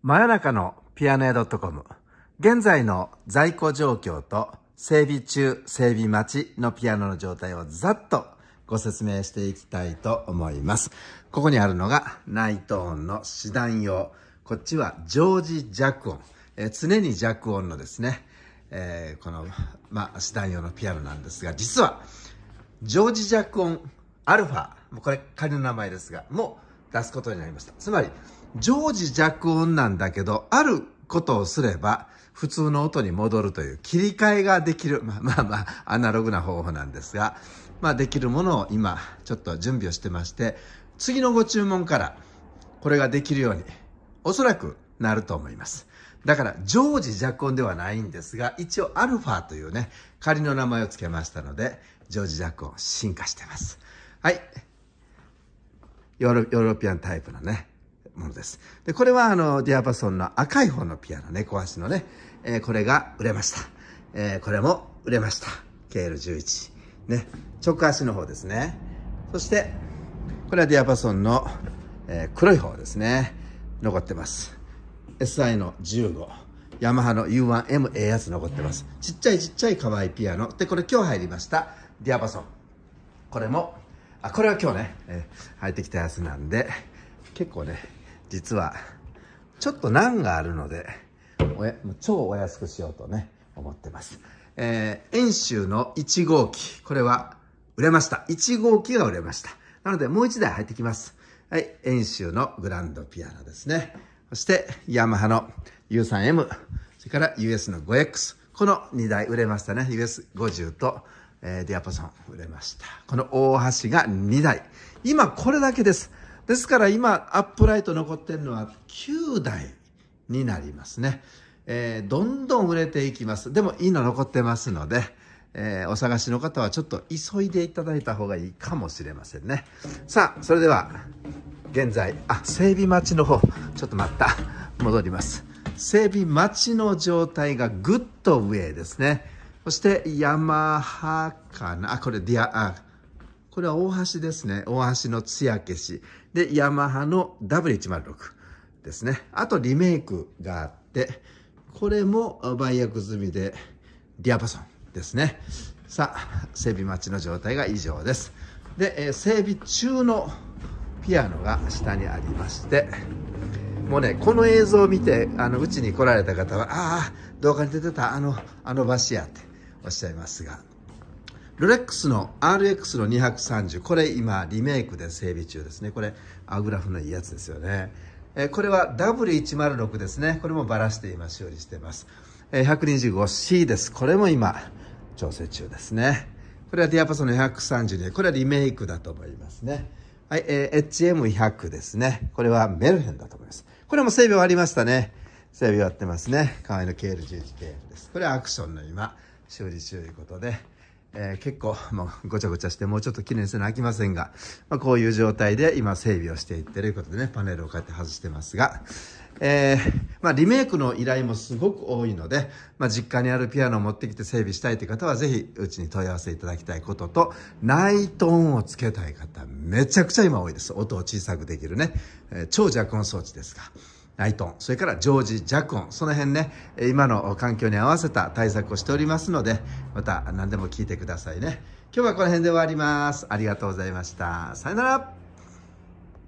真夜中のピアノ屋 .com 現在の在庫状況と整備中、整備待ちのピアノの状態をざっとご説明していきたいと思います。ここにあるのがナイト音の指弾用。こっちはジョージ弱音。えー、常に弱音のですね、えー、この、まあ、指弾用のピアノなんですが、実は、ジョージ弱音アルファ、これ仮の名前ですが、もう出すことになりました。つまり、常時弱音なんだけど、あることをすれば、普通の音に戻るという切り替えができる、まあまあまあ、アナログな方法なんですが、まあできるものを今、ちょっと準備をしてまして、次のご注文から、これができるように、おそらくなると思います。だから、常時弱音ではないんですが、一応アルファというね、仮の名前を付けましたので、常時弱音進化してます。はい。ヨーロピアンタイプのね、ものです。で、これはあの、ディアパソンの赤い方のピアノ、猫足のね、えー、これが売れました。えー、これも売れました。KL11。ね、直足の方ですね。そして、これはディアパソンの、えー、黒い方ですね。残ってます。SI の15。ヤマハの U1M ええやつ残ってます。ちっちゃいちっちゃい可愛いピアノ。で、これ今日入りました。ディアパソン。これも、あ、これは今日ね、えー、入ってきたやつなんで、結構ね、実はちょっと難があるのでおや超お安くしようとね思ってます、えー、遠州の1号機。これは売れました。1号機が売れました。なのでもう1台入ってきます。はい遠州のグランドピアノですね。そしてヤマハの U3M それから US の 5X この2台売れましたね。US50 と、えー、ディアパソン売れました。この大橋が2台。今これだけです。ですから今、アップライト残ってるのは9台になりますね。えー、どんどん売れていきます。でもいいの残ってますので、えー、お探しの方はちょっと急いでいただいた方がいいかもしれませんね。さあ、それでは、現在、あ、整備待ちの方、ちょっと待った。戻ります。整備待ちの状態がぐっと上ですね。そして、ヤマハかな？あ、これディア、あ、これは大橋ですね。大橋の艶消し。で、ヤマハの W106 ですね。あとリメイクがあって、これも売約済みで、ディアパソンですね。さあ、整備待ちの状態が以上です。で、え整備中のピアノが下にありまして、もうね、この映像を見て、あの、うちに来られた方は、ああ、動画に出てたあの、あのバシやっておっしゃいますが、ロレックスの RX の230これ今リメイクで整備中ですね。これアグラフのいいやつですよね。えこれは W106 ですね。これもバラして今修理してます。え 125C です。これも今調整中ですね。これはディアパソンの132これはリメイクだと思いますね。はい、えー、HM100 ですね。これはメルヘンだと思います。これも整備終わりましたね。整備終わってますね。河合の KL11KL です。これはアクションの今修理中ということで。えー、結構もうごちゃごちゃしてもうちょっと記念せなあきませんが、まあ、こういう状態で今整備をしていってということでねパネルをこうやって外してますが、えー、まあ、リメイクの依頼もすごく多いので、まあ、実家にあるピアノを持ってきて整備したいという方はぜひうちに問い合わせいただきたいこととナイト音をつけたい方めちゃくちゃ今多いです音を小さくできるね、えー、超弱音装置ですが。ナイトン、それからジョージ・ジャコン、その辺ね、今の環境に合わせた対策をしておりますので、また何でも聞いてくださいね。今日はこの辺で終わります。ありがとうございました。さよなら。